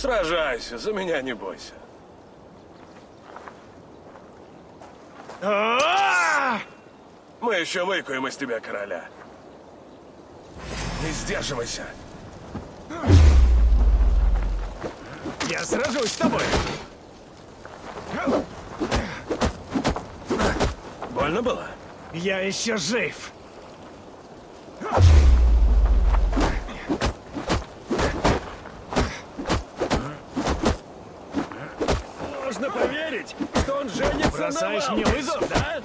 Сражайся, за меня не бойся. А! Мы еще выкуем из тебя короля. Не сдерживайся. Я сражусь с тобой. Больно было? Я еще жив. Можно поверить, что он женится Бросаешь мне вызов? да?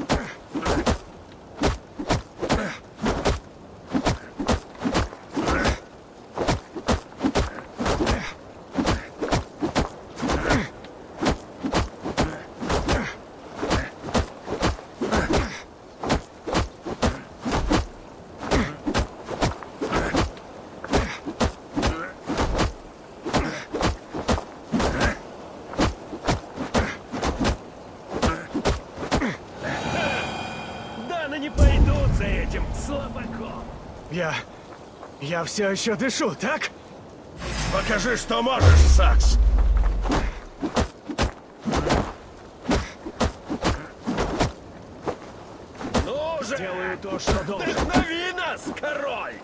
Да, ну не пойдут за этим слабаком. Я... Я все еще дышу, так? Покажи, что можешь, Сакс. Ну же! Делаю то, что должен. Вдохнови нас, король!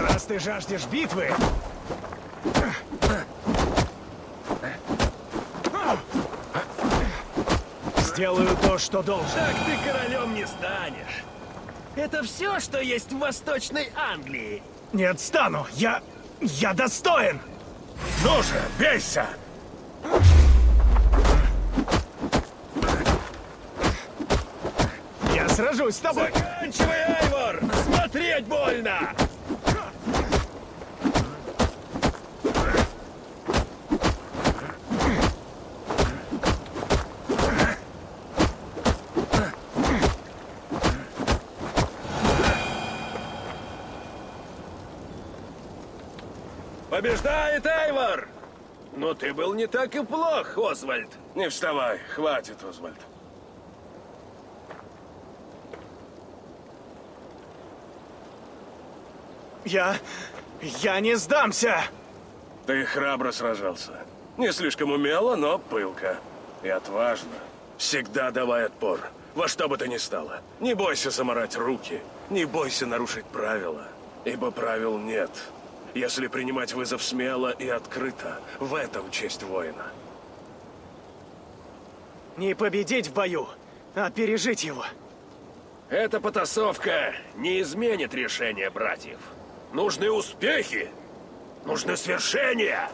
Раз ты жаждешь битвы... то, что должен. Так ты королем не станешь. Это все, что есть в Восточной Англии. Не отстану. Я... Я достоин. Ну же, бейся! Я сражусь с тобой. Заканчивай, Айвор! Смотреть больно! Побеждает Айвор! Но ты был не так и плох, Освальд. Не вставай, хватит, Озвальд. Я... Я не сдамся. Ты храбро сражался. Не слишком умело, но пылко. И отважно. Всегда давай отпор. Во что бы то ни стало. Не бойся заморать руки. Не бойся нарушить правила. Ибо правил нет. Если принимать вызов смело и открыто, в этом честь воина. Не победить в бою, а пережить его. Эта потасовка не изменит решение братьев. Нужны успехи, нужны свершения,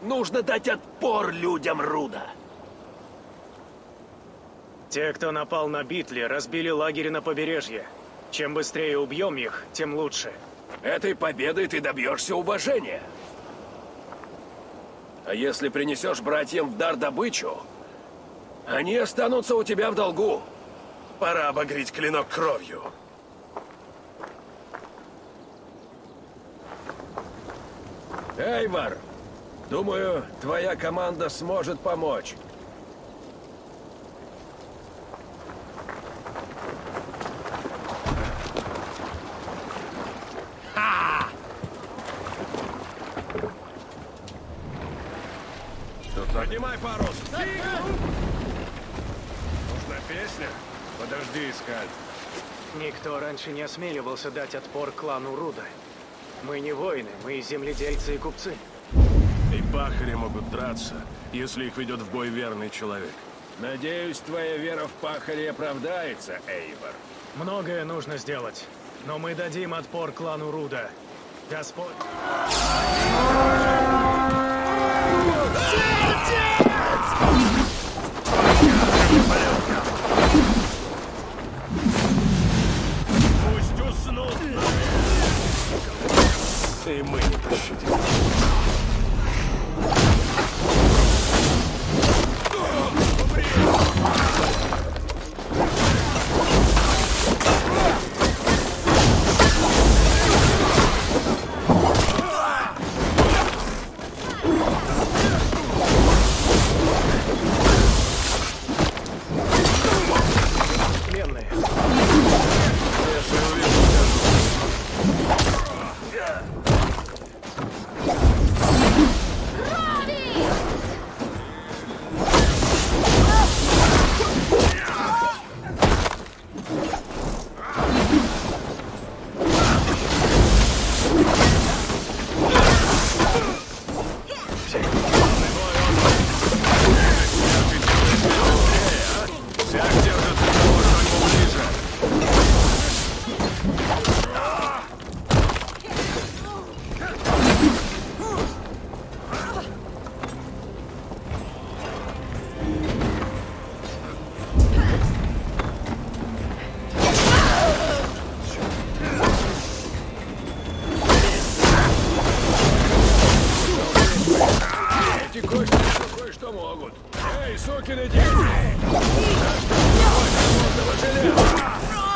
нужно дать отпор людям Руда. Те, кто напал на Битли, разбили лагерь на побережье. Чем быстрее убьем их, тем лучше. Этой победой ты добьешься уважения. А если принесешь братьям в дар добычу, они останутся у тебя в долгу. Пора обогреть клинок кровью. Эйвар, думаю, твоя команда сможет помочь. Поднимай парус! Нужна песня? Подожди, Скальд. Никто раньше не осмеливался дать отпор клану Руда. Мы не воины, мы земледельцы и купцы. И пахари могут драться, если их ведет в бой верный человек. Надеюсь, твоя вера в пахаре оправдается, Эйвор. Многое нужно сделать, но мы дадим отпор клану Руда. Господь... Пусть уснут! И мы не пощадим. Кое-что могут. Эй, сукины дети! Мордого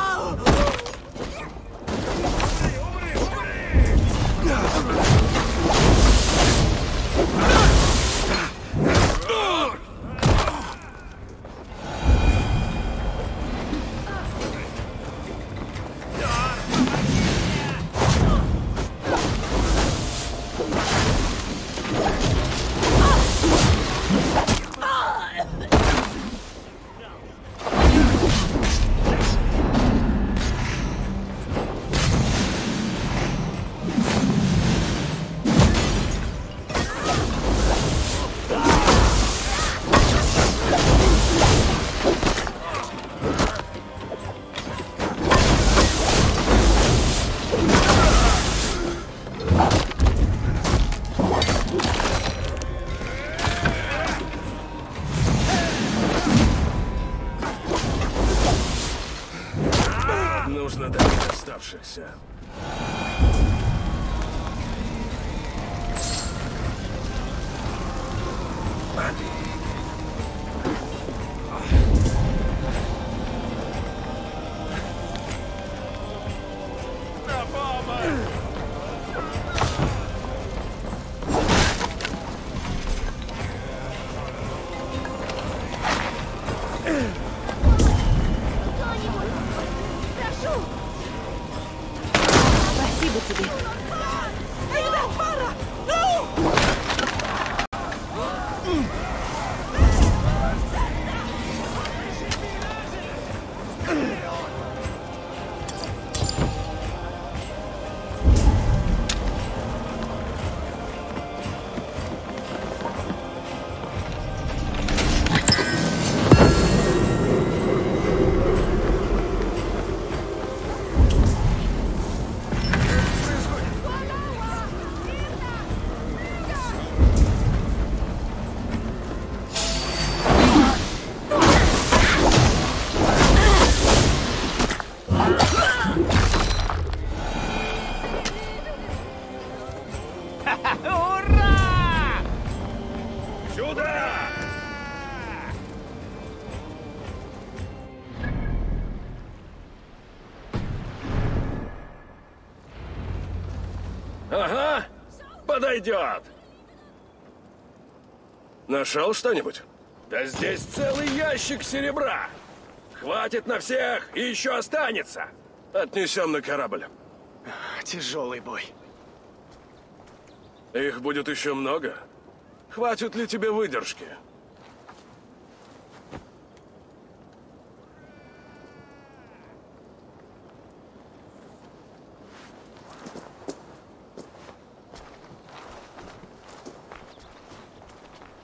подойдет. Нашел что-нибудь? Да здесь целый ящик серебра. Хватит на всех, и еще останется. Отнесем на корабль. Тяжелый бой. Их будет еще много. Хватит ли тебе выдержки?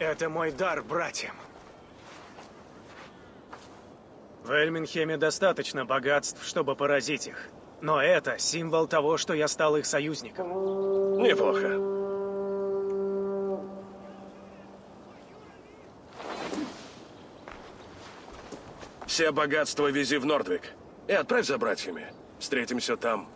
Это мой дар братьям. В Эльминхеме достаточно богатств, чтобы поразить их. Но это символ того, что я стал их союзником. Неплохо. Все богатства вези в Нордвик и отправь за братьями. Встретимся там.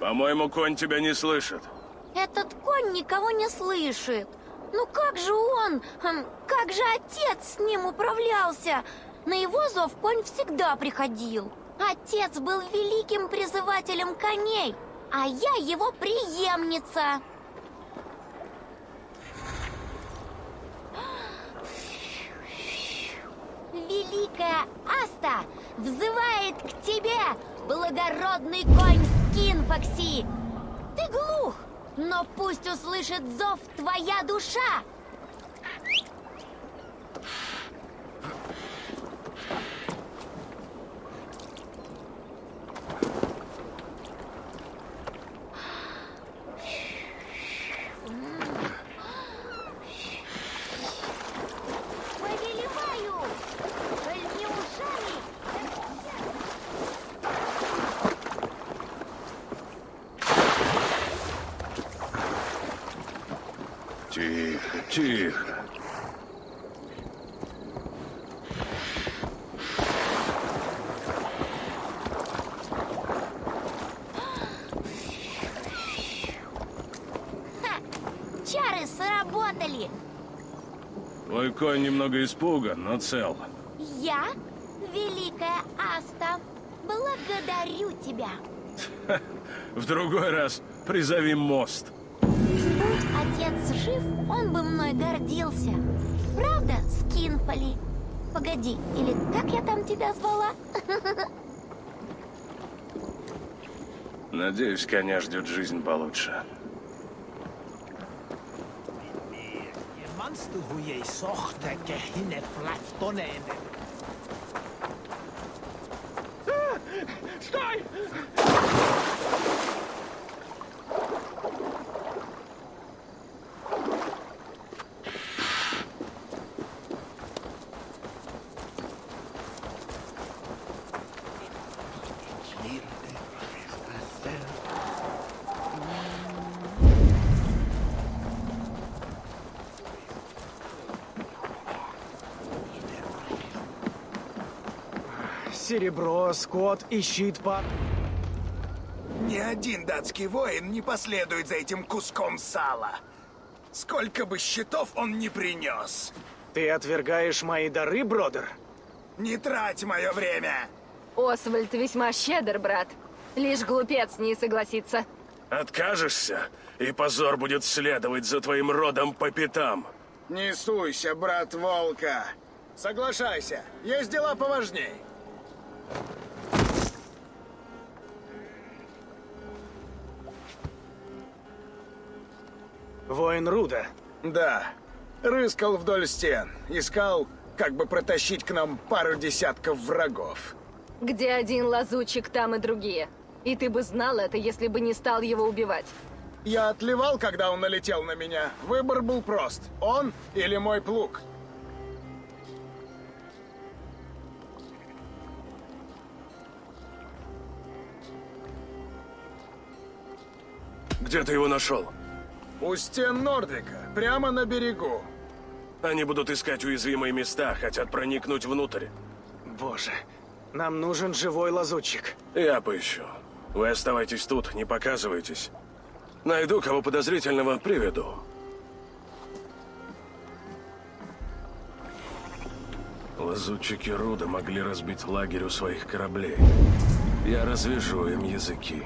По-моему, конь тебя не слышит. Этот конь никого не слышит. Ну как же он? Хм, Как же отец с ним управлялся? На его зов конь всегда приходил. Отец был великим призывателем коней, а я его преемница. Великая Аста взывает к тебе, благородный конь Фокси! Ты глух, но пусть услышит зов твоя душа! Конь немного испуган, но цел. Я, Великая Аста, благодарю тебя. В другой раз призови мост. Будь отец жив, он бы мной гордился. Правда, Скинфоли? Погоди, или как я там тебя звала? Надеюсь, коня ждет жизнь получше. του γουγεϊσόχτα και είναι φλαυτόν ένε. Серебро, скот и щит пап. Ни один датский воин не последует за этим куском сала. Сколько бы щитов он не принес. Ты отвергаешь мои дары, бродер? Не трать мое время. Освальд весьма щедр, брат. Лишь глупец не согласится. Откажешься, и позор будет следовать за твоим родом по пятам. Не суйся, брат Волка. Соглашайся, есть дела поважней. Воин Руда. Да, рыскал вдоль стен, искал, как бы протащить к нам пару десятков врагов. Где один лазучик, там и другие. И ты бы знал это, если бы не стал его убивать. Я отливал, когда он налетел на меня. Выбор был прост. Он или мой плуг. Где ты его нашел? У стен Нордвика, прямо на берегу. Они будут искать уязвимые места, хотят проникнуть внутрь. Боже, нам нужен живой лазутчик. Я поищу. Вы оставайтесь тут, не показывайтесь. Найду кого подозрительного, приведу. Лазутчики Руда могли разбить лагерь у своих кораблей. Я развяжу им языки.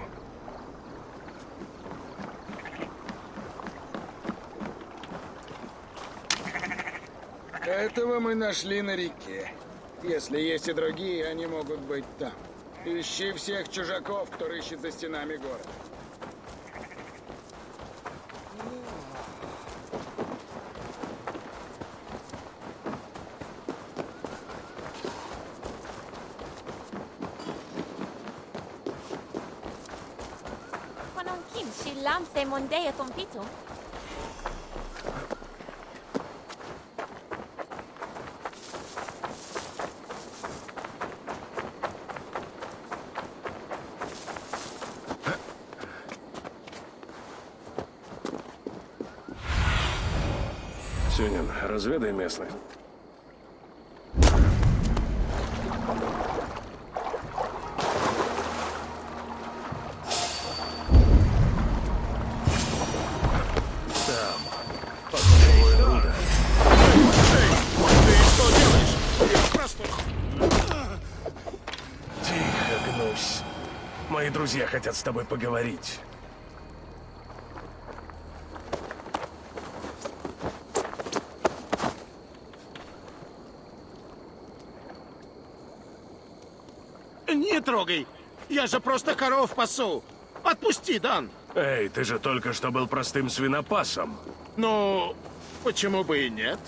Этого мы нашли на реке. Если есть и другие, они могут быть там. Ищи всех чужаков, кто рыщет за стенами города. Lampe mondeia compito. Разведай гнусь. Мои друзья хотят с тобой поговорить. Не трогай! Я же просто коров пасу! Отпусти, Дан! Эй, ты же только что был простым свинопасом. Ну, почему бы и нет?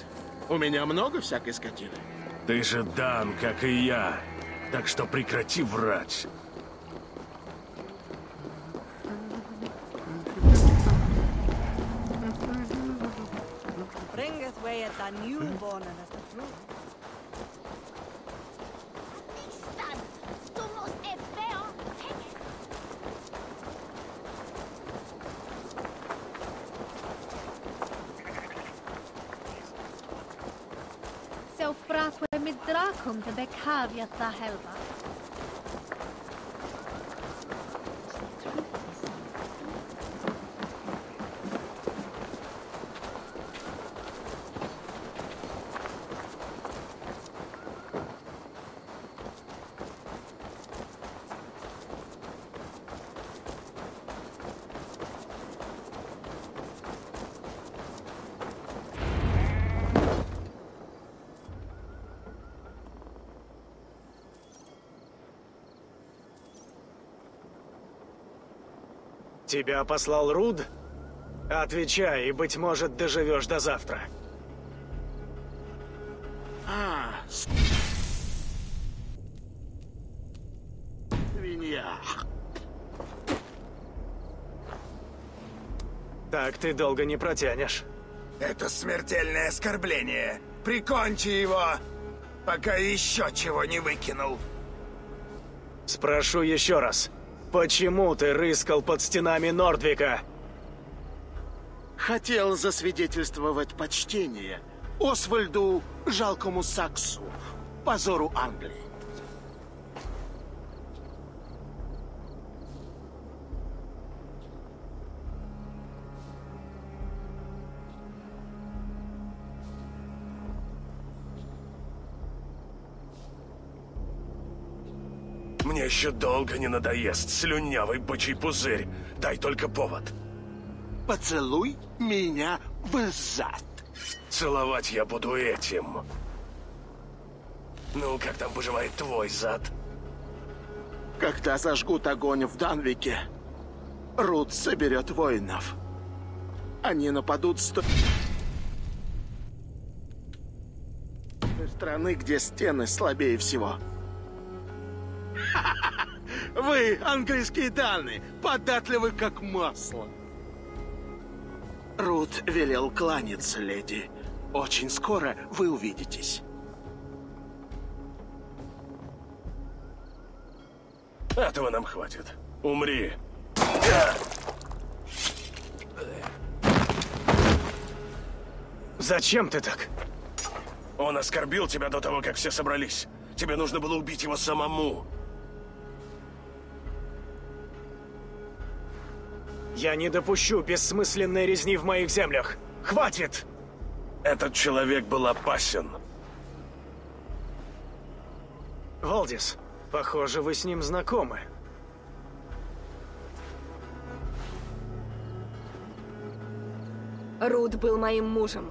У меня много всякой скотины. Ты же Дан, как и я. Так что прекрати врать. upracuje mi drakom, tebe kaviata helva. Тебя послал Руд? Отвечай, и, быть может, доживешь до завтра. А, с- свинья. Так ты долго не протянешь. Это смертельное оскорбление. Прикончи его, пока еще чего не выкинул. Спрошу еще раз. Почему ты рыскал под стенами Нордвика? Хотел засвидетельствовать почтение Освальду жалкому Саксу, позору Англии. Еще долго не надоест, слюнявый бычий пузырь. Дай только повод. Поцелуй меня в зад. Целовать я буду этим. Ну, как там поживает твой зад? Когда зажгут огонь в Данвике, Рут соберет воинов. Они нападут с той страны, где стены слабее всего. Вы, английские даны, податливы как масло. Рут велел кланяться, леди. Очень скоро вы увидитесь. Этого нам хватит. Умри. Зачем ты так? Он оскорбил тебя до того, как все собрались. Тебе нужно было убить его самому. Я не допущу бессмысленной резни в моих землях. Хватит! Этот человек был опасен. Валдис, похоже, вы с ним знакомы. Руд был моим мужем.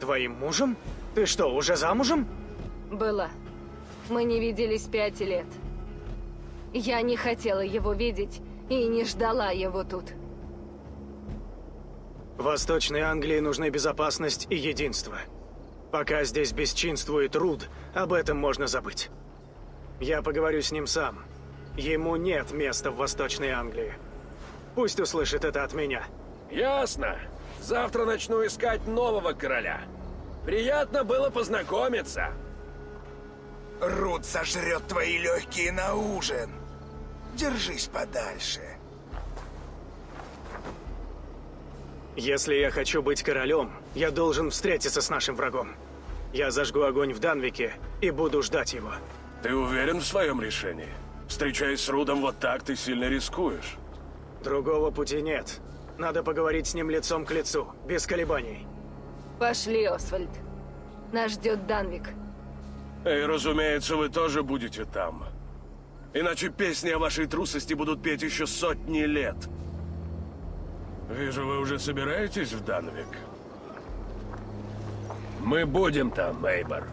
Твоим мужем? Ты что, уже замужем? Была. Мы не виделись пять лет. Я не хотела его видеть и не ждала его тут. Восточной Англии нужны безопасность и единство. Пока здесь бесчинствует Руд, об этом можно забыть. Я поговорю с ним сам. Ему нет места в Восточной Англии. Пусть услышит это от меня. Ясно. Завтра начну искать нового короля. Приятно было познакомиться. Рут сожрет твои легкие на ужин. Держись подальше. Если я хочу быть королем, я должен встретиться с нашим врагом. Я зажгу огонь в Данвике и буду ждать его. Ты уверен в своем решении? Встречаясь с Рудом вот так, ты сильно рискуешь. Другого пути нет. Надо поговорить с ним лицом к лицу, без колебаний. Пошли, Освальд. Нас ждет Данвик. И, разумеется, вы тоже будете там. Иначе песни о вашей трусости будут петь еще сотни лет. Вижу, вы уже собираетесь в Данвик? Мы будем там, Эйбор.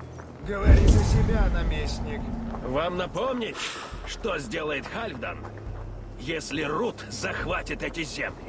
Говори за себя, наместник. Вам напомнить, что сделает Хальфдан, если Рут захватит эти земли.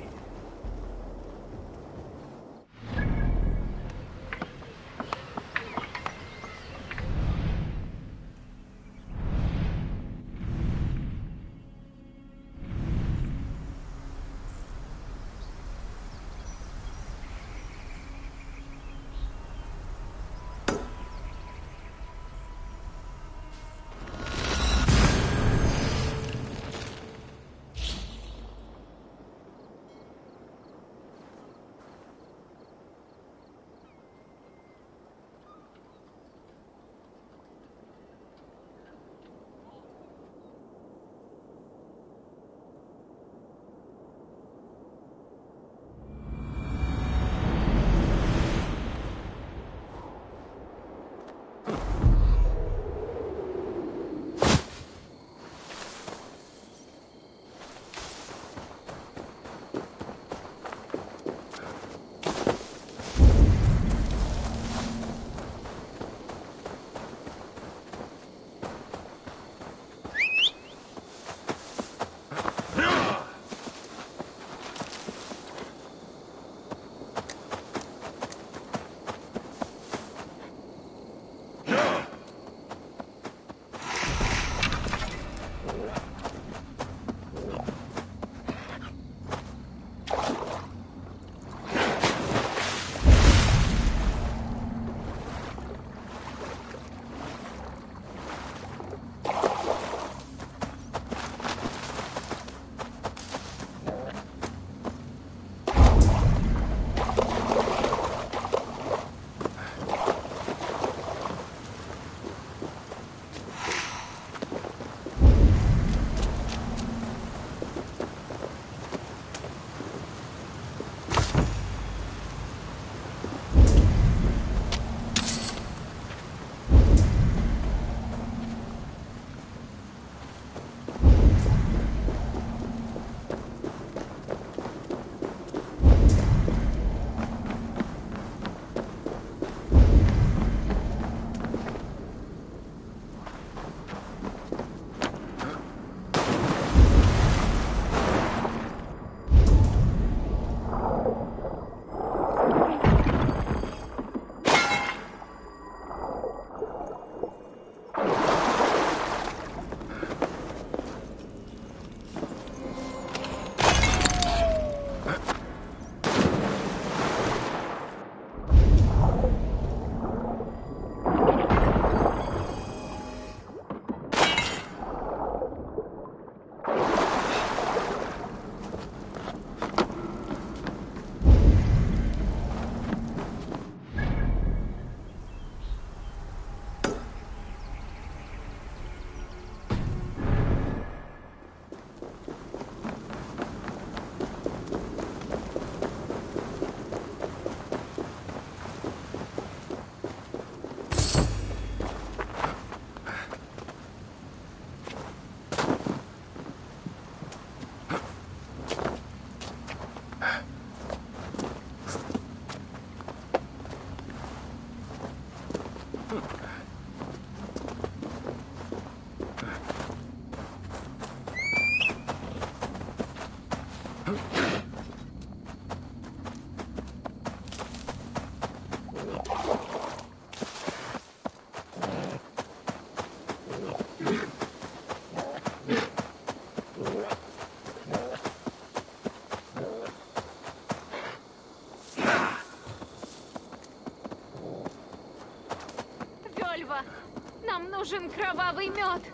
Нужен кровавый мед.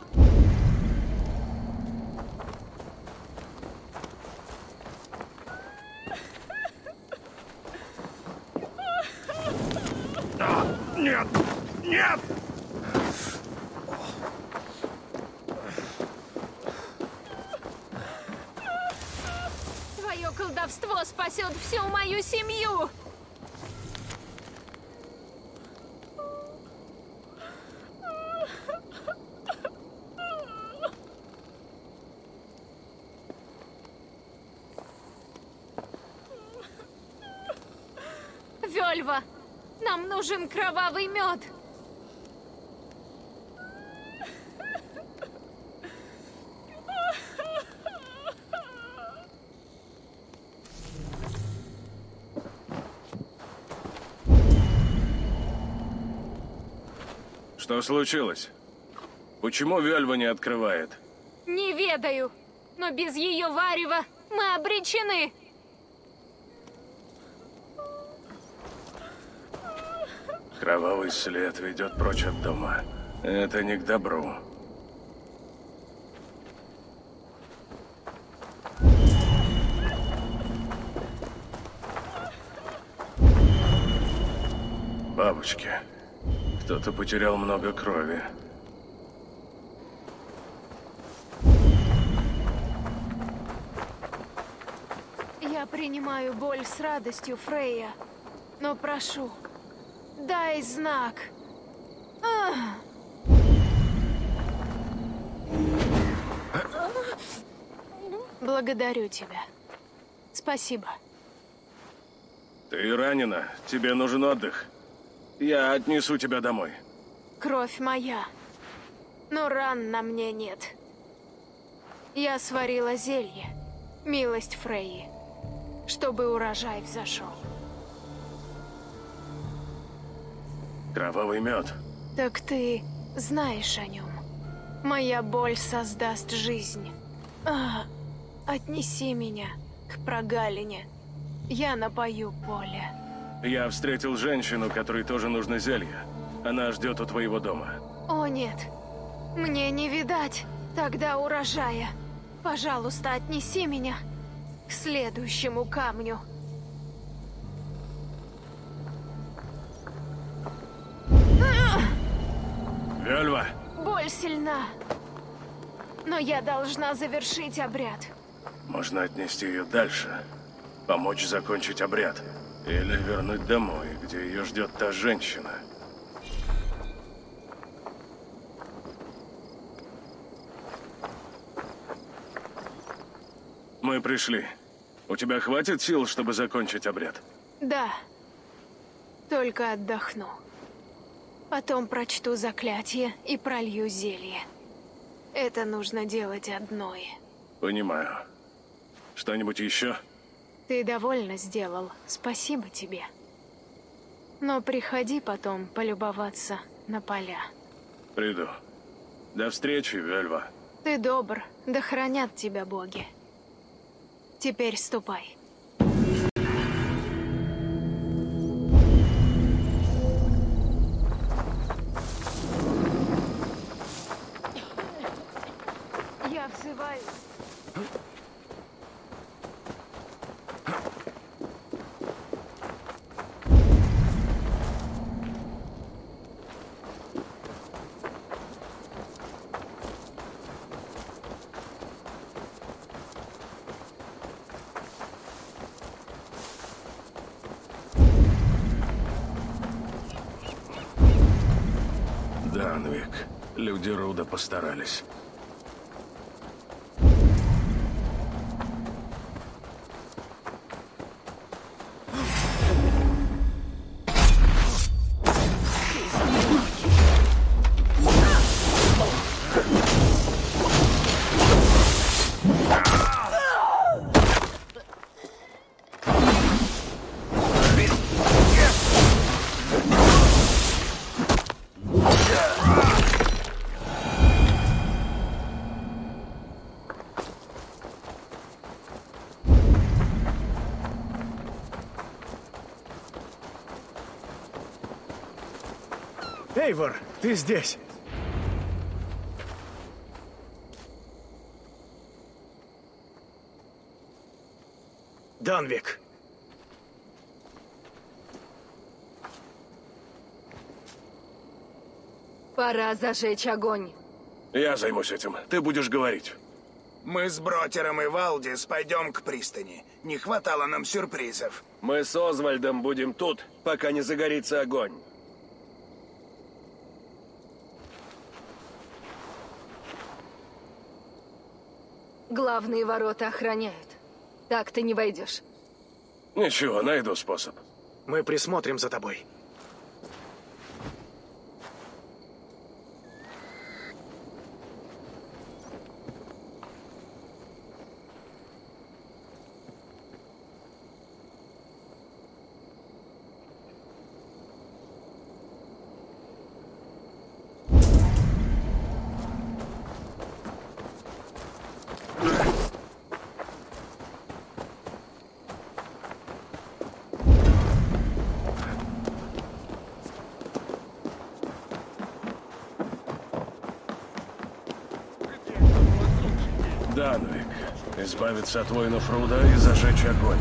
нужен кровавый мед. Что случилось? Почему Вельва не открывает? Не ведаю, но без ее варева мы обречены. Кровавый след ведет прочь от дома. Это не к добру. Бабочки. Кто-то потерял много крови. Я принимаю боль с радостью, Фрейя. Но прошу, дай знак. Ах! Благодарю тебя. Спасибо. Ты ранена. Тебе нужен отдых. Я отнесу тебя домой. Кровь моя. Но ран на мне нет. Я сварила зелье. Милость Фрейи. Чтобы урожай взошел. Кровавый мед. Так ты знаешь о нем. Моя боль создаст жизнь. А, отнеси меня к прогалине. Я напою поле. Я встретил женщину, которой тоже нужно зелье. Она ждет у твоего дома. О нет, мне не видать тогда урожая. Пожалуйста, отнеси меня к следующему камню. Вельва! Боль сильна. Но я должна завершить обряд. Можно отнести ее дальше. Помочь закончить обряд. Или вернуть домой, где ее ждет та женщина. Мы пришли. У тебя хватит сил, чтобы закончить обряд? Да. Только отдохну. Потом прочту заклятие и пролью зелье. Это нужно делать одной. Понимаю. Что-нибудь еще? Ты довольно сделал. Спасибо тебе. Но приходи потом полюбоваться на поля. Приду. До встречи, Вельва. Ты добр, да хранят тебя боги. Теперь ступай. Взываю. Данвик. Люди Руда постарались. Эйвор, ты здесь. Данвик. Пора зажечь огонь. Я займусь этим. Ты будешь говорить. Мы с Бротером и Валдис пойдем к пристани. Не хватало нам сюрпризов. Мы с Озвальдом будем тут, пока не загорится огонь. Главные ворота охраняют. Так ты не войдешь. Ничего, найду способ. Мы присмотрим за тобой. Избавиться от воинов Руда и зажечь огонь.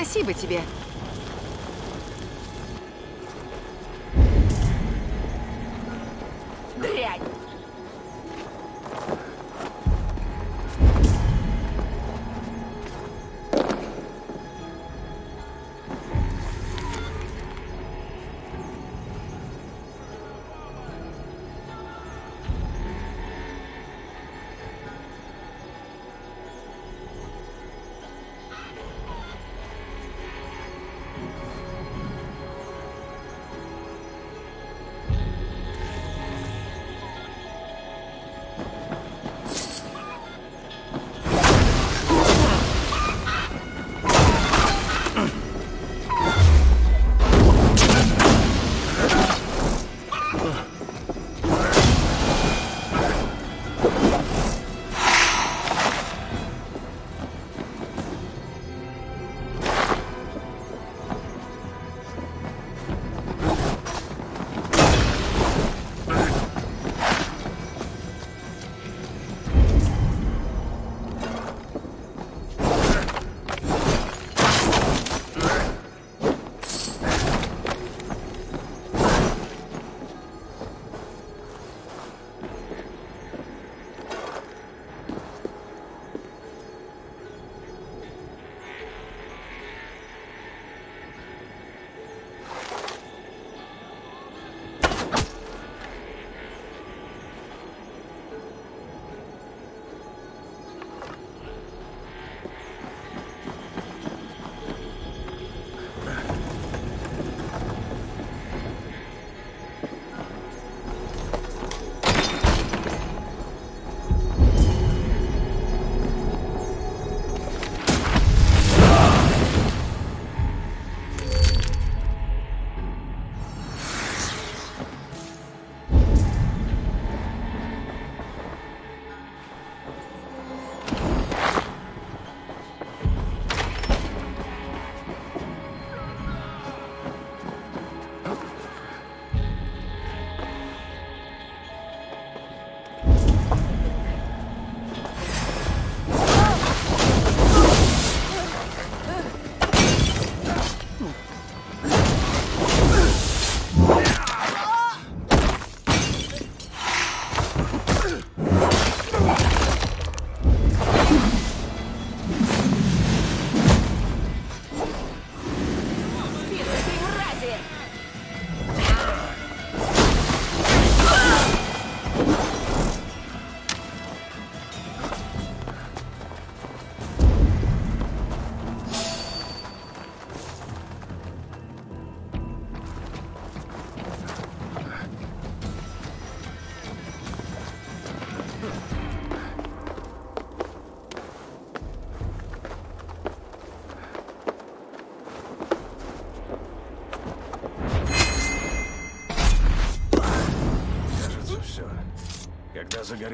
Спасибо тебе.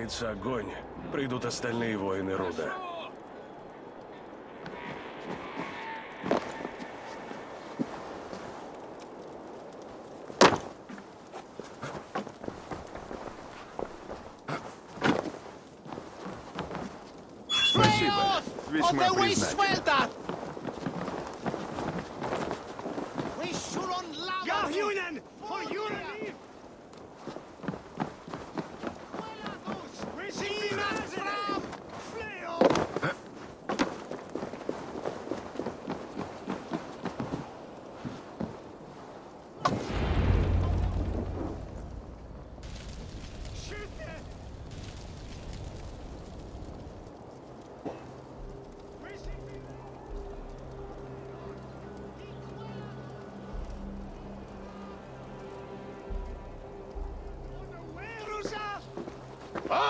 Загорится огонь, придут остальные воины Руда.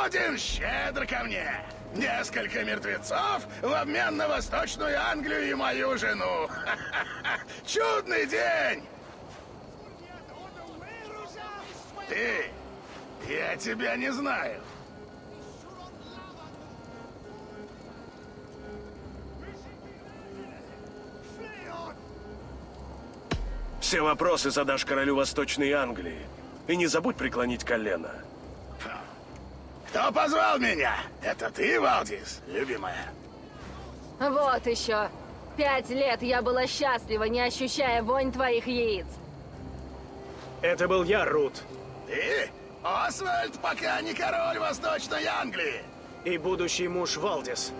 Один щедр ко мне. Несколько мертвецов в обмен на Восточную Англию и мою жену. Чудный день! Ты, я тебя не знаю. Все вопросы задашь королю Восточной Англии. И не забудь преклонить колено. Кто позвал меня? Это ты, Валдис, любимая? Вот еще. Пять лет я была счастлива, не ощущая вонь твоих яиц. Это был я, Рут. Ты? Освальд пока не король Восточной Англии. И будущий муж Валдис.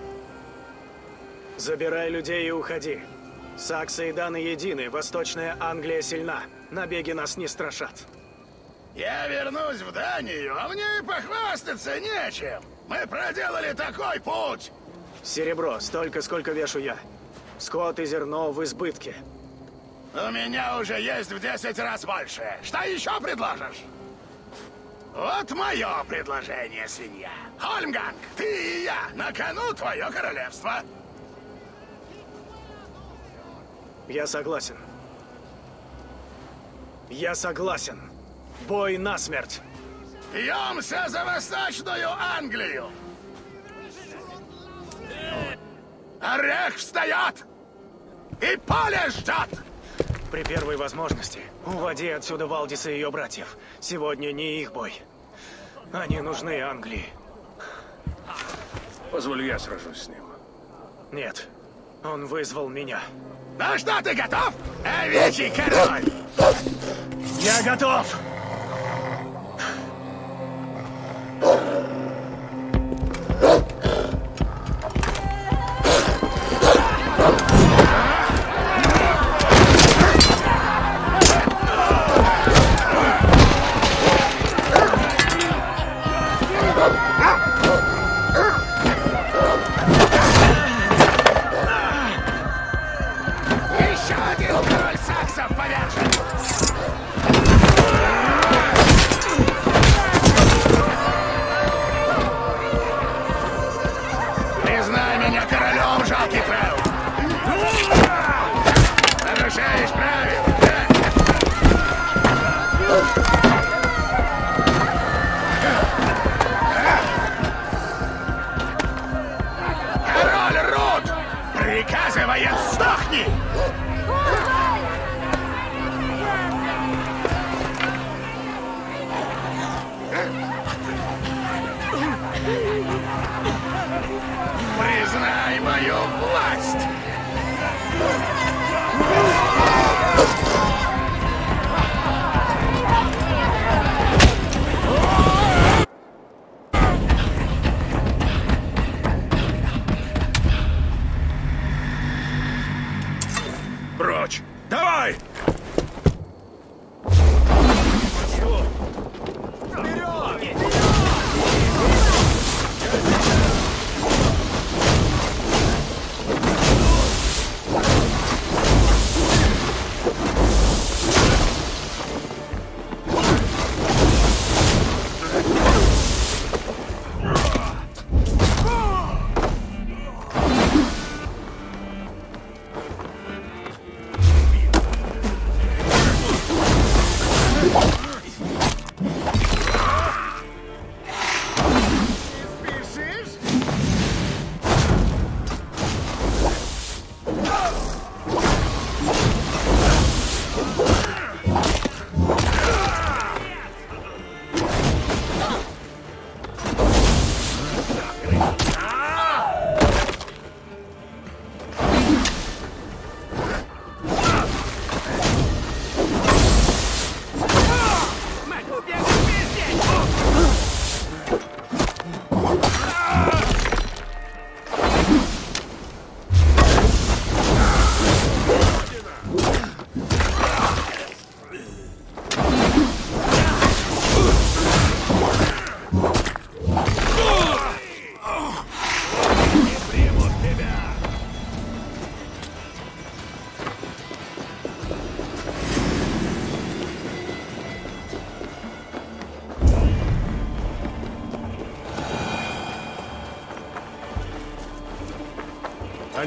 Забирай людей и уходи. Саксы и Даны едины, Восточная Англия сильна. Набеги нас не страшат. Я вернусь в Данию, а мне и похвастаться нечем. Мы проделали такой путь. Серебро, столько, сколько вешу я. Скот и зерно в избытке. У меня уже есть в 10 раз больше. Что еще предложишь? Вот мое предложение, свинья. Хольмганг, ты и я, на кону твое королевство. Я согласен. Я согласен. Бой насмерть. Бьемся за Восточную Англию. Орех встает! И поле ждет! При первой возможности уводи отсюда Валдиса и ее братьев. Сегодня не их бой. Они нужны Англии. Позволь, я сражусь с ним. Нет, он вызвал меня. Ну что, ты готов, овечий король? Я готов!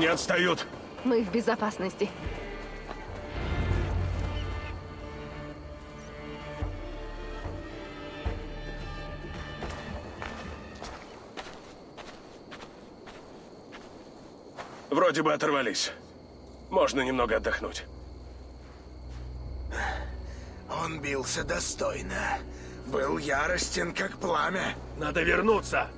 Они отстают. Мы в безопасности. Вроде бы оторвались. Можно немного отдохнуть. Он бился достойно. Был яростен, как пламя. Надо вернуться.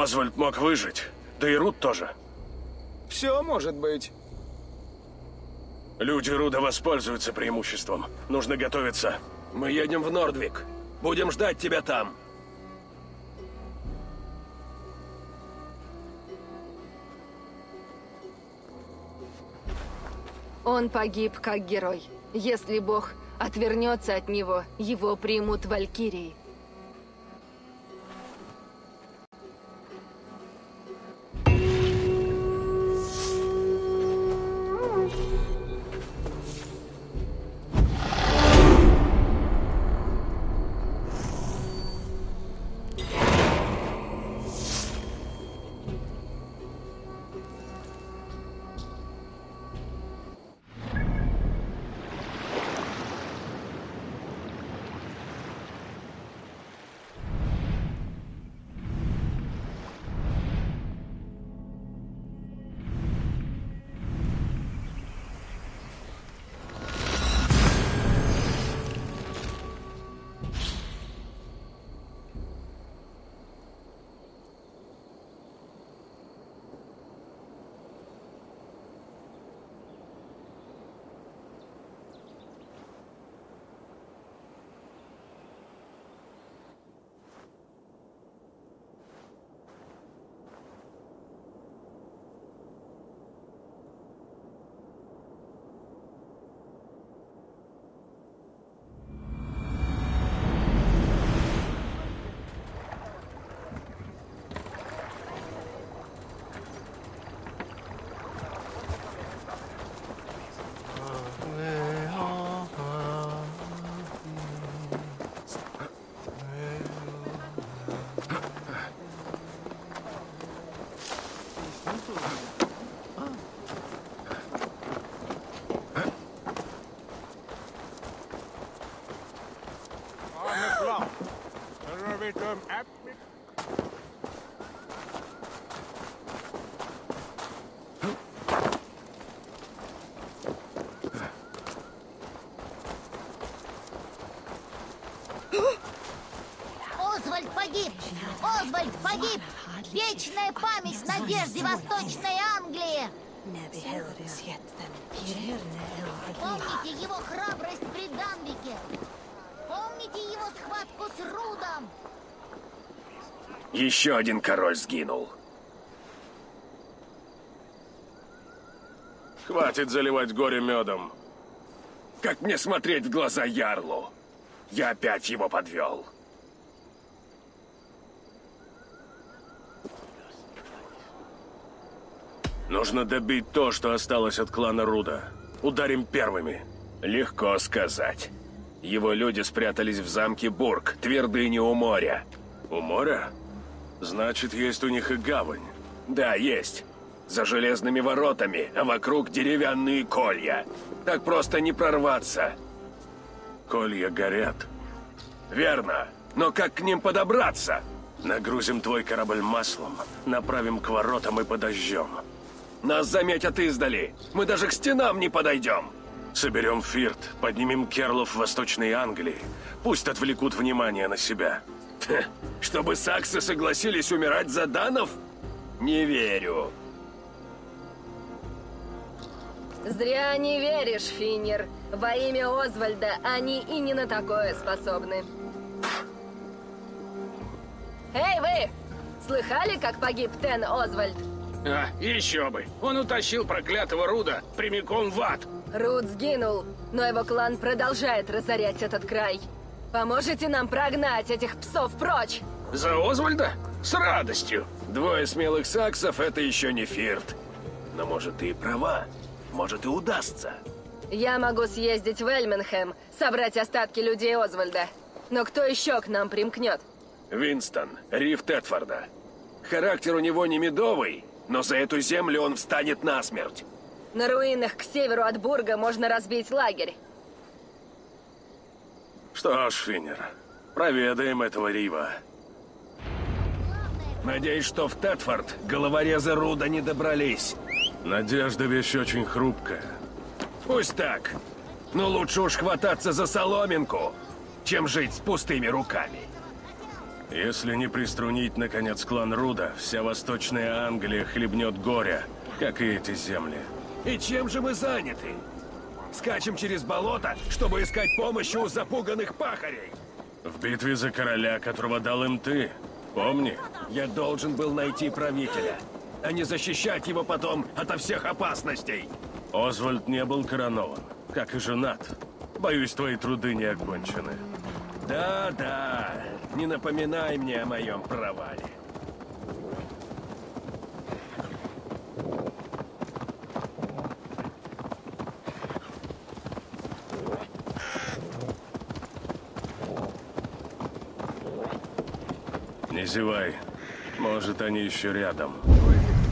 Озвальд мог выжить. Да и Рут тоже. Все может быть. Люди Руда воспользуются преимуществом. Нужно готовиться. Мы едем в Нордвик. Будем ждать тебя там. Он погиб как герой. Если Бог отвернется от него, его примут валькирии. Озвальд погиб! Озвальд погиб! Вечная память надежде Восточной Англии! Помните его храбрость при Данвике! Помните его схватку с Рудом! Еще один король сгинул. Хватит заливать горе медом. Как мне смотреть в глаза Ярлу? Я опять его подвел. Нужно добить то, что осталось от клана Руда. Ударим первыми. Легко сказать. Его люди спрятались в замке Бург, твердыне у моря. У моря? Значит, есть у них и гавань. Да, есть. За железными воротами, а вокруг деревянные колья. Так просто не прорваться. Колья горят. Верно. Но как к ним подобраться? Нагрузим твой корабль маслом, направим к воротам и подожжем. Нас заметят издали. Мы даже к стенам не подойдем. Соберем фирт, поднимем керлов в Восточной Англии. Пусть отвлекут внимание на себя. Хе, чтобы саксы согласились умирать за данов? Не верю. Зря не веришь, Финнер. Во имя Озвальда они и не на такое способны. Эй, вы! Слыхали, как погиб Тен Озвальд? А, еще бы. Он утащил проклятого Руда прямиком в ад. Руд сгинул, но его клан продолжает разорять этот край. Поможете нам прогнать этих псов прочь? За Озвальда? С радостью. Двое смелых саксов — это еще не фирт. Но может ты и права. Может и удастся. Я могу съездить в Эльменхэм, собрать остатки людей Озвальда. Но кто еще к нам примкнет? Винстон, Риф Тетфорда. Характер у него не медовый, но за эту землю он встанет насмерть. На руинах к северу от Бурга можно разбить лагерь. Что ж, Финнер, проведаем этого Рива. Надеюсь, что в Тетфорд головорезы Руда не добрались. Надежда вещь очень хрупкая. Пусть так. Но лучше уж хвататься за соломинку, чем жить с пустыми руками. Если не приструнить, наконец, клан Руда, вся Восточная Англия хлебнет горя, как и эти земли. И чем же мы заняты? Скачем через болото, чтобы искать помощи у запуганных пахарей. В битве за короля, которого дал им ты, помни? Я должен был найти правителя, а не защищать его потом ото всех опасностей. Озвальд не был коронован, как и женат. Боюсь, твои труды не окончены. Да-да, не напоминай мне о моем провале. Не зевай. Может, они еще рядом.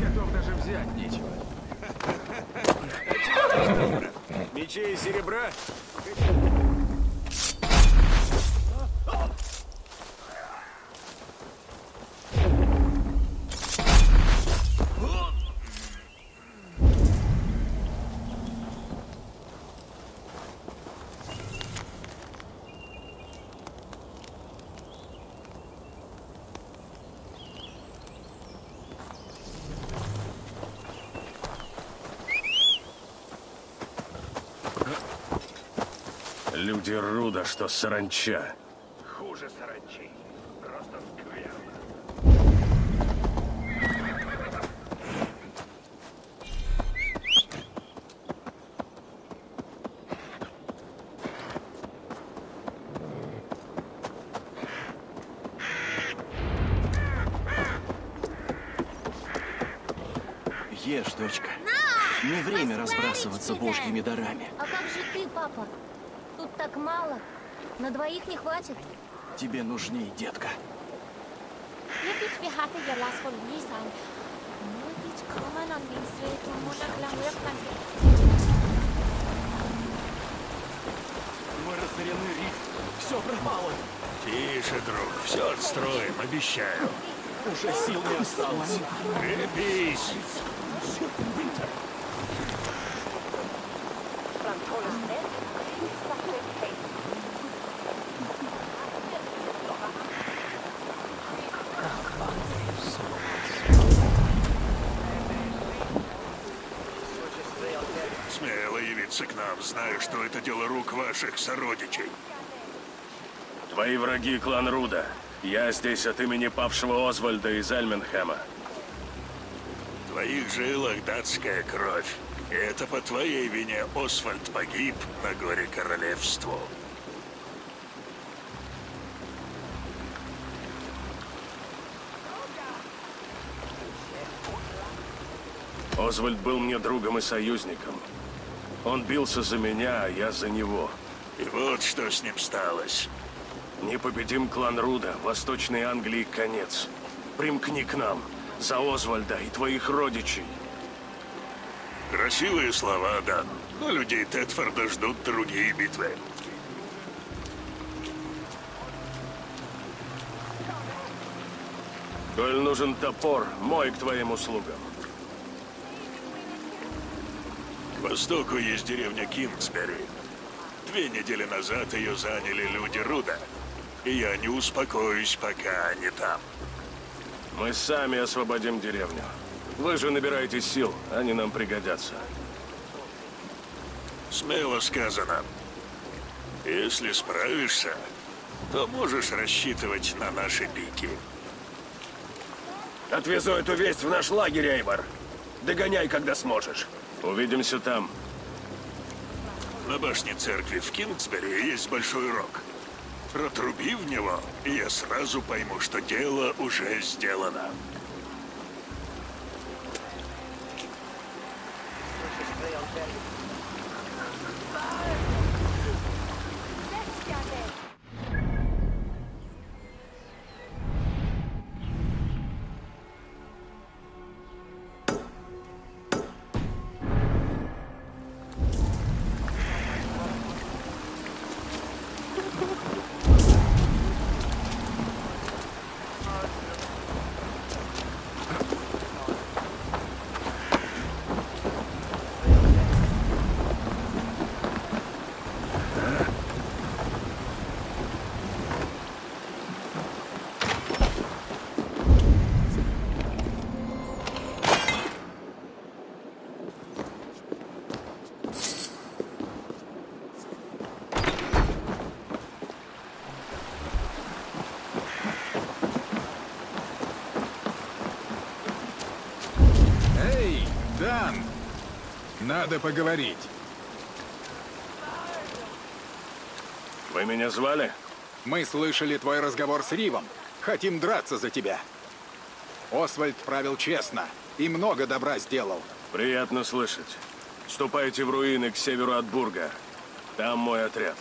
Готов даже взять нечего. Мечей и серебра? Люди Руда, что саранча. Хуже саранчи. Просто скверно. Ешь, дочка. Не время разбрасываться божьими дарами. А как же ты, папа? Так мало. На двоих не хватит. Тебе нужней, детка. Мой разоренный риф. Все пропало. Тише, друг, все отстроим, обещаю. Уже сил не осталось. Крепись. Смело явиться к зная, что это дело рук ваших сородичей. Твои враги — клан Руда. Я здесь от имени павшего Озвальда из Альменхэма. В твоих жилах датская кровь. И это по твоей вине Освальд погиб на горе королевству. Озвальд был мне другом и союзником. Он бился за меня, а я за него. И вот что с ним сталось. Непобедим клан Руда, Восточной Англии конец. Примкни к нам, за Озвальда и твоих родичей. Красивые слова, Дан. Но людей Тетфорда ждут другие битвы. Коль нужен топор, мой к твоим услугам. Востоку есть деревня Кингсбери. Две недели назад ее заняли люди Руда. И я не успокоюсь, пока они там. Мы сами освободим деревню. Вы же набираете сил, они нам пригодятся. Смело сказано. Если справишься, то можешь рассчитывать на наши пики. Отвезу эту весть в наш лагерь, Эйвор. Догоняй, когда сможешь. Увидимся там. На башне церкви в Кингсбери есть большой рог. Протруби в него, и я сразу пойму, что дело уже сделано. Надо поговорить. Вы меня звали? Мы слышали твой разговор с Ривом. Хотим драться за тебя. Освальд правил честно и много добра сделал. Приятно слышать. Ступайте в руины к северу от Бурга. Там мой отряд.